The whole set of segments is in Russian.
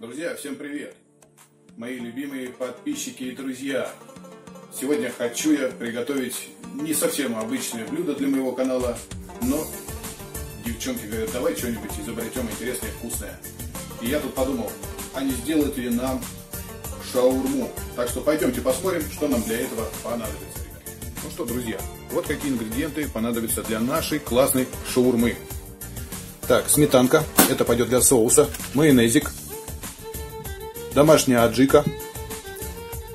Друзья, всем привет! Мои любимые подписчики и друзья! Сегодня хочу я приготовить не совсем обычное блюдо для моего канала, но девчонки говорят, давай что-нибудь изобретем интересное вкусное. И я тут подумал, а не сделают ли нам шаурму? Так что пойдемте посмотрим, что нам для этого понадобится. Ну что, друзья, вот какие ингредиенты понадобятся для нашей классной шаурмы. Так, сметанка, это пойдет для соуса, майонезик, домашняя аджика.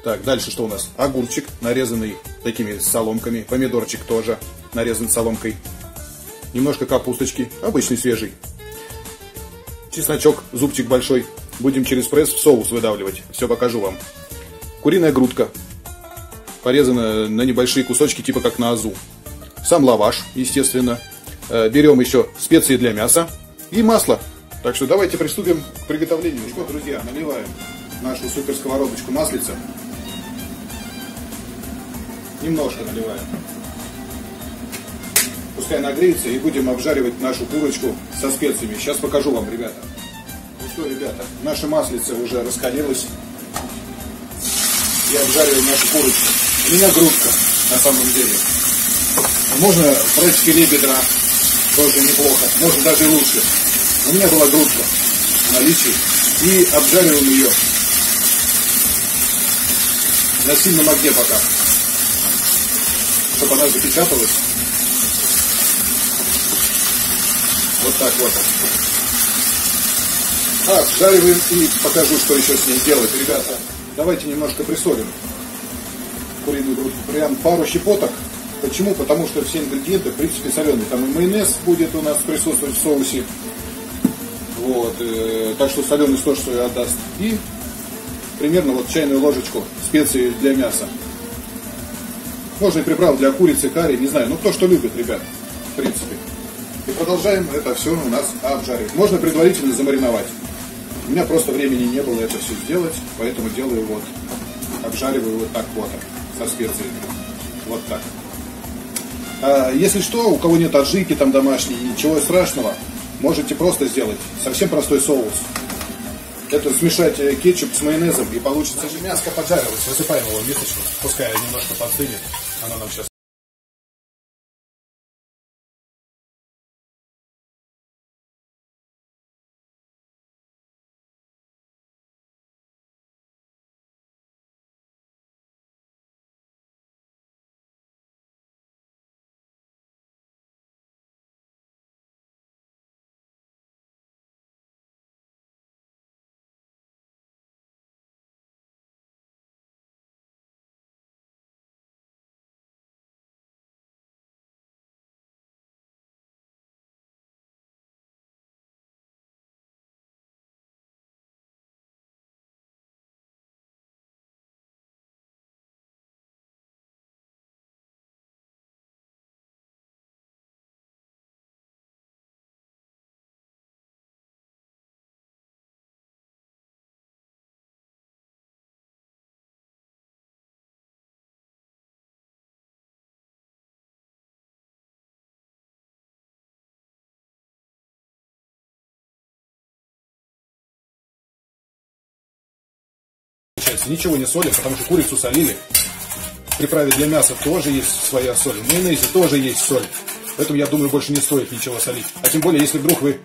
Так, дальше что у нас? Огурчик, нарезанный такими соломками. Помидорчик тоже нарезан соломкой. Немножко капусточки, обычный свежий. Чесночок, зубчик большой. Будем через пресс в соус выдавливать. Все покажу вам. Куриная грудка. Порезана на небольшие кусочки, типа как на азу. Сам лаваш, естественно. Э, берем еще специи для мяса и масло так что давайте приступим к приготовлению. Ну что, друзья, наливаем нашу супер сковородочку маслица. Немножко наливаем. Пускай нагреется и будем обжаривать нашу курочку со специями. Сейчас покажу вам, ребята. Ну что, ребята, наша маслица уже раскалилась. Я обжариваю нашу курочку. У меня грудка, на самом деле. Можно брать филе бедра, тоже неплохо. Можно даже лучше. У меня была грудка в наличии. И обжариваем ее на сильном огне пока. Чтобы она запечаталась. Вот так вот. А, обжариваем и покажу, что еще с ней делать. Ребята, давайте немножко присолим куриную грудку. Прям пару щепоток. Почему? Потому что все ингредиенты, в принципе, соленые. Там и майонез будет у нас присутствовать в соусе. Вот, э, так что соленый тоже свою отдаст. И примерно вот чайную ложечку специй для мяса. Можно и приправ для курицы, карри, не знаю, ну кто что любит, ребят, в принципе. И продолжаем это все у нас обжаривать. Можно предварительно замариновать. У меня просто времени не было это все сделать, поэтому делаю вот, обжариваю вот так вот, со специями. Вот так. А, если что, у кого нет аджики там домашней, ничего страшного, можете просто сделать совсем простой соус. Это смешать э, кетчуп с майонезом и получится... Значит, мяско высыпаем его в мисочку, пускай немножко подстынет, оно нам сейчас получается. Ничего не солим, потому что курицу солили. В приправе для мяса тоже есть своя соль. В майонезе тоже есть соль. Поэтому, я думаю, больше не стоит ничего солить. А тем более, если вдруг вы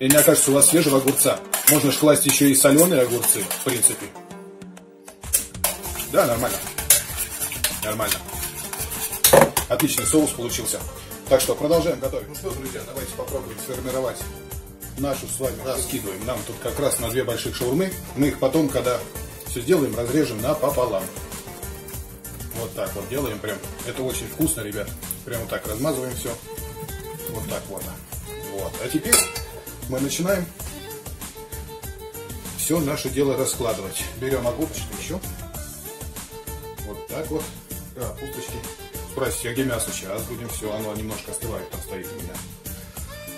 не окажется у вас свежего огурца, можно же класть еще и соленые огурцы, в принципе. Да, нормально. Нормально. Отличный соус получился. Так что продолжаем готовить. Ну что, друзья, давайте попробуем сформировать нашу с вами. Раскидываем. Нам тут как раз на две больших шаурмы. Мы их потом, когда все сделаем, разрежем напополам. Вот так вот делаем прям. Это очень вкусно, ребят. Прямо так размазываем все. Вот так вот. Вот. А теперь мы начинаем все наше дело раскладывать. Берем огурчик еще. Вот так вот. А, пусточки. Спросите, а где мясо сейчас будем? Все, оно немножко остывает, там стоит у меня.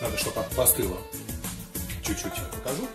Надо, чтобы постыло. Чуть-чуть покажу.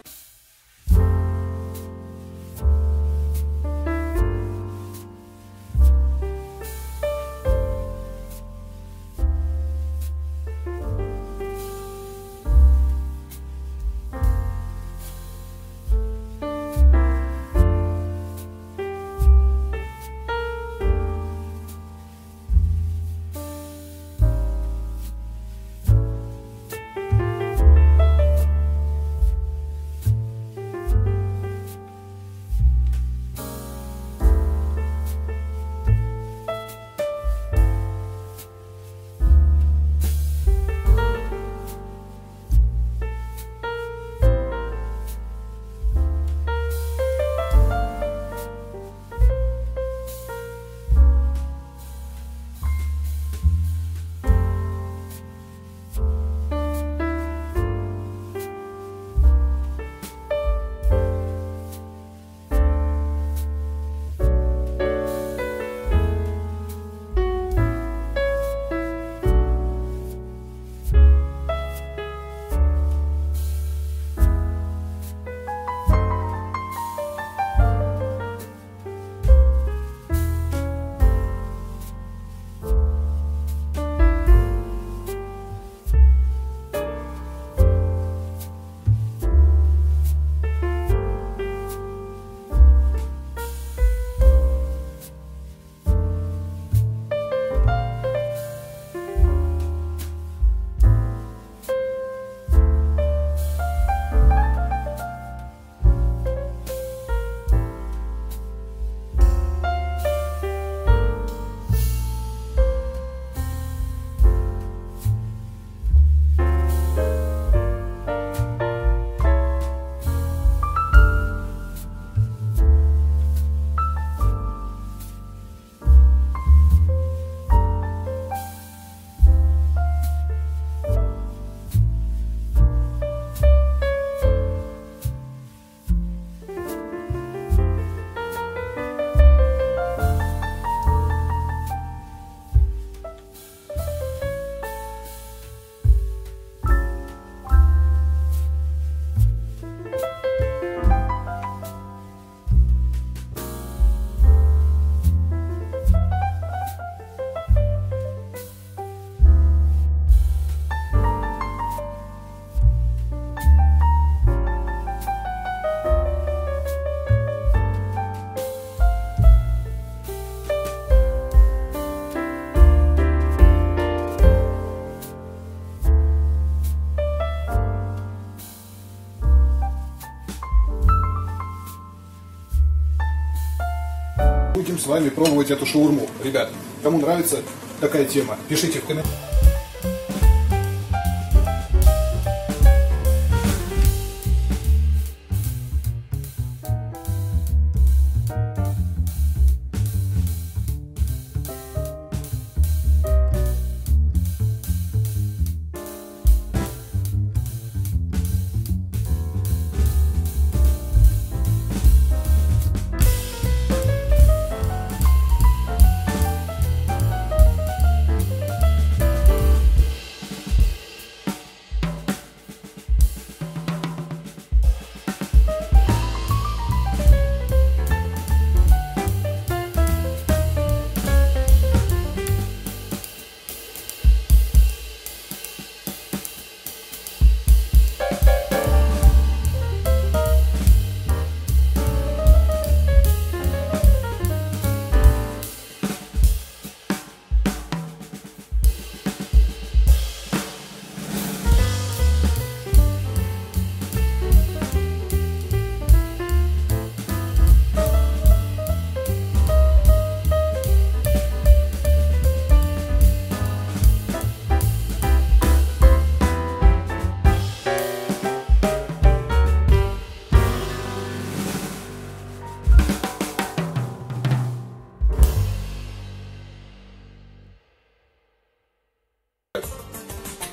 Вами пробовать эту шаурму. Ребят, кому нравится такая тема, пишите в комментариях.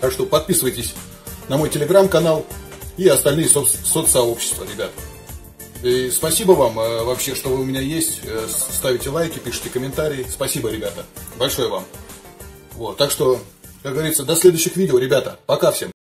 Так что подписывайтесь на мой телеграм-канал и остальные соц соцсообщества, ребят. И спасибо вам э, вообще, что вы у меня есть. Э, ставите лайки, пишите комментарии. Спасибо, ребята. Большое вам. Вот, так что, как говорится, до следующих видео, ребята. Пока всем.